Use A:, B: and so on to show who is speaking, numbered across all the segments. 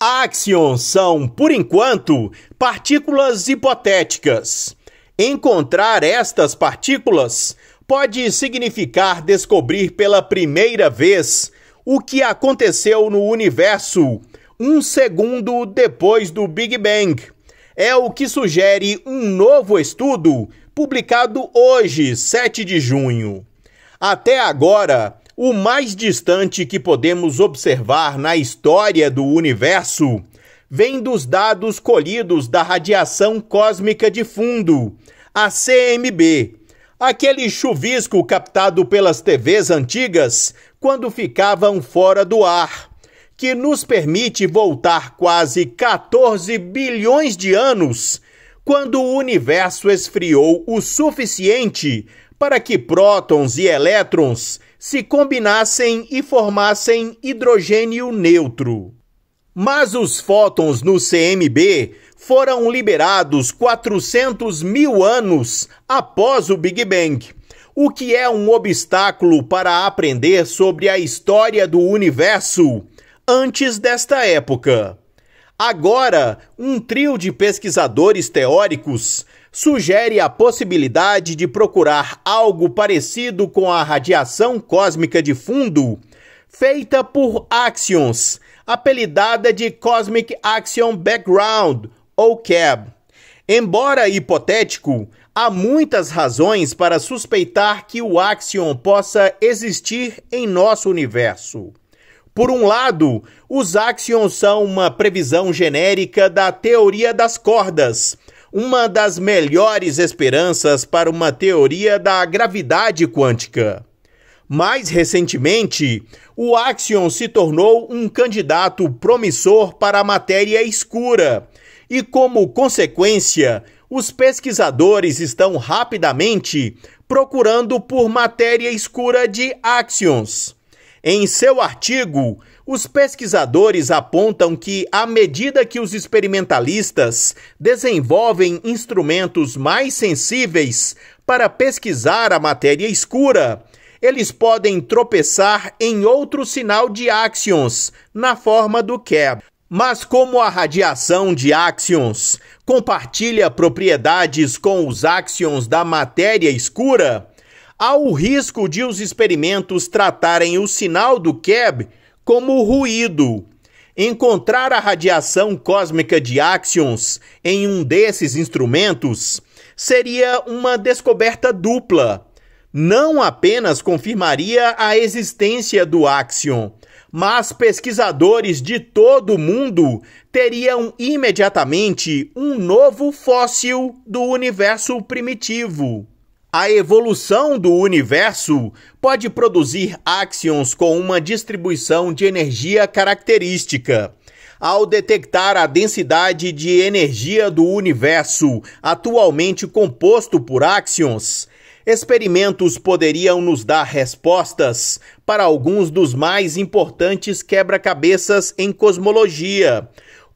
A: Axions são, por enquanto, partículas hipotéticas. Encontrar estas partículas pode significar descobrir pela primeira vez o que aconteceu no universo um segundo depois do Big Bang. É o que sugere um novo estudo publicado hoje, 7 de junho. Até agora, o mais distante que podemos observar na história do universo vem dos dados colhidos da radiação cósmica de fundo, a CMB, aquele chuvisco captado pelas TVs antigas quando ficavam fora do ar, que nos permite voltar quase 14 bilhões de anos quando o universo esfriou o suficiente para que prótons e elétrons se combinassem e formassem hidrogênio neutro. Mas os fótons no CMB foram liberados 400 mil anos após o Big Bang, o que é um obstáculo para aprender sobre a história do universo antes desta época. Agora, um trio de pesquisadores teóricos sugere a possibilidade de procurar algo parecido com a radiação cósmica de fundo feita por axions, apelidada de Cosmic Axion Background, ou CAB. Embora hipotético, há muitas razões para suspeitar que o axion possa existir em nosso universo. Por um lado, os axions são uma previsão genérica da teoria das cordas, uma das melhores esperanças para uma teoria da gravidade quântica. Mais recentemente, o Axion se tornou um candidato promissor para a matéria escura, e como consequência, os pesquisadores estão rapidamente procurando por matéria escura de axions. Em seu artigo, os pesquisadores apontam que, à medida que os experimentalistas desenvolvem instrumentos mais sensíveis para pesquisar a matéria escura, eles podem tropeçar em outro sinal de axions, na forma do Kebb. Mas como a radiação de axions compartilha propriedades com os axions da matéria escura, há o risco de os experimentos tratarem o sinal do Kebb como ruído. Encontrar a radiação cósmica de axions em um desses instrumentos seria uma descoberta dupla. Não apenas confirmaria a existência do axion, mas pesquisadores de todo o mundo teriam imediatamente um novo fóssil do universo primitivo. A evolução do universo pode produzir axions com uma distribuição de energia característica. Ao detectar a densidade de energia do universo atualmente composto por axions, experimentos poderiam nos dar respostas para alguns dos mais importantes quebra-cabeças em cosmologia,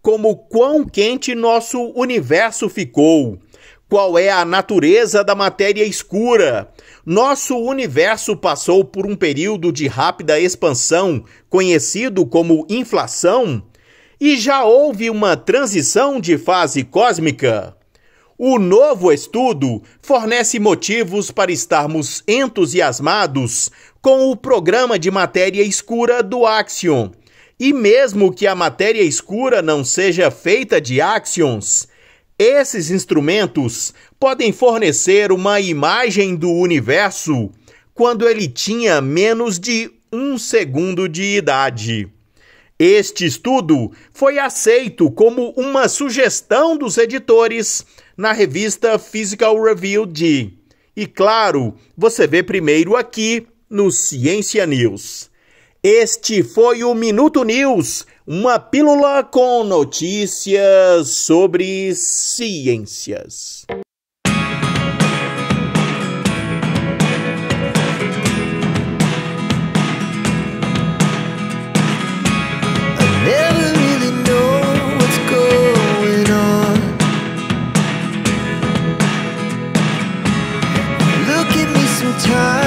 A: como quão quente nosso universo ficou qual é a natureza da matéria escura. Nosso universo passou por um período de rápida expansão, conhecido como inflação, e já houve uma transição de fase cósmica. O novo estudo fornece motivos para estarmos entusiasmados com o programa de matéria escura do Axion. E mesmo que a matéria escura não seja feita de axions, esses instrumentos podem fornecer uma imagem do universo quando ele tinha menos de um segundo de idade. Este estudo foi aceito como uma sugestão dos editores na revista Physical Review D. E claro, você vê primeiro aqui no Ciência News. Este foi o Minuto News uma pílula com notícias sobre ciências. time